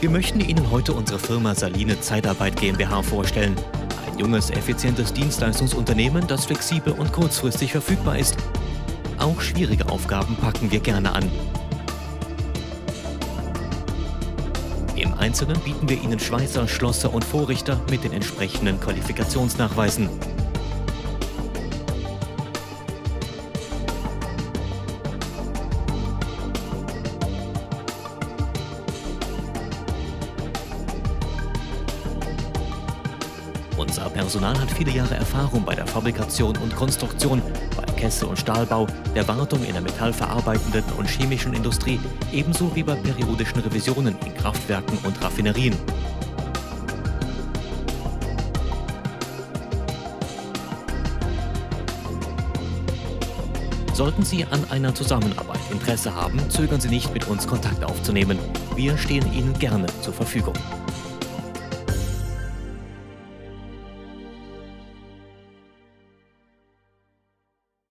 Wir möchten Ihnen heute unsere Firma Saline Zeitarbeit GmbH vorstellen. Ein junges, effizientes Dienstleistungsunternehmen, das flexibel und kurzfristig verfügbar ist. Auch schwierige Aufgaben packen wir gerne an. Im Einzelnen bieten wir Ihnen Schweißer, Schlosser und Vorrichter mit den entsprechenden Qualifikationsnachweisen. Unser Personal hat viele Jahre Erfahrung bei der Fabrikation und Konstruktion, beim Kessel- und Stahlbau, der Wartung in der metallverarbeitenden und chemischen Industrie, ebenso wie bei periodischen Revisionen in Kraftwerken und Raffinerien. Sollten Sie an einer Zusammenarbeit Interesse haben, zögern Sie nicht, mit uns Kontakt aufzunehmen. Wir stehen Ihnen gerne zur Verfügung.